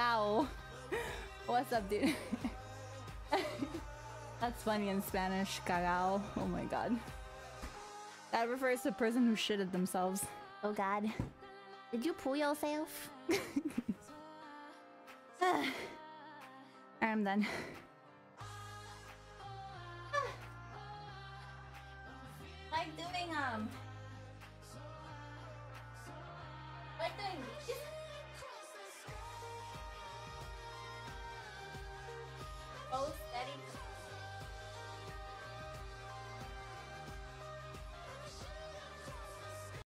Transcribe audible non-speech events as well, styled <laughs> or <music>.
cacao. <laughs> What's up, dude? <laughs> That's funny in Spanish, cagao. Oh my god. That refers to a person who shitted themselves. Oh god. Did you poo yourself? <sighs> I'm done. <sighs> like doing um like doing Steady